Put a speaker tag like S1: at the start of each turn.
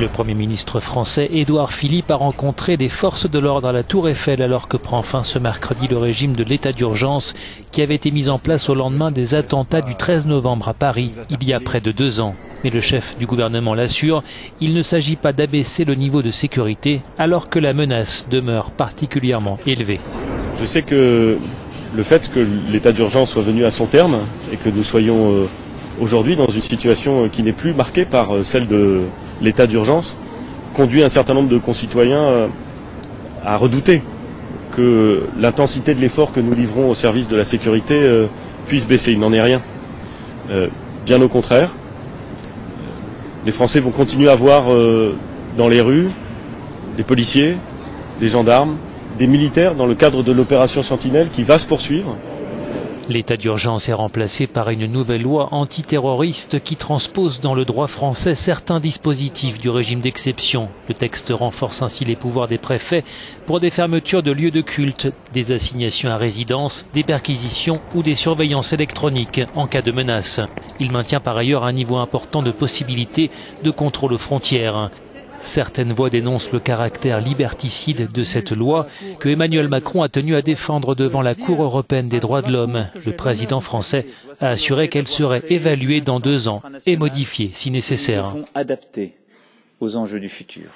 S1: Le Premier ministre français Édouard Philippe a rencontré des forces de l'ordre à la Tour Eiffel alors que prend fin ce mercredi le régime de l'état d'urgence qui avait été mis en place au lendemain des attentats du 13 novembre à Paris il y a près de deux ans. Mais le chef du gouvernement l'assure, il ne s'agit pas d'abaisser le niveau de sécurité alors que la menace demeure particulièrement élevée.
S2: Je sais que le fait que l'état d'urgence soit venu à son terme et que nous soyons euh, aujourd'hui dans une situation qui n'est plus marquée par euh, celle de l'état d'urgence conduit un certain nombre de concitoyens euh, à redouter que l'intensité de l'effort que nous livrons au service de la sécurité euh, puisse baisser. Il n'en est rien. Bien au contraire. Les Français vont continuer à voir dans les rues des policiers, des gendarmes, des militaires dans le cadre de l'opération Sentinelle qui va se poursuivre.
S1: L'état d'urgence est remplacé par une nouvelle loi antiterroriste qui transpose dans le droit français certains dispositifs du régime d'exception. Le texte renforce ainsi les pouvoirs des préfets pour des fermetures de lieux de culte, des assignations à résidence, des perquisitions ou des surveillances électroniques en cas de menace. Il maintient par ailleurs un niveau important de possibilités de contrôle aux frontières. Certaines voix dénoncent le caractère liberticide de cette loi que Emmanuel Macron a tenu à défendre devant la Cour européenne des droits de l'homme. Le président français a assuré qu'elle serait évaluée dans deux ans et modifiée si nécessaire.
S3: Aux enjeux du futur.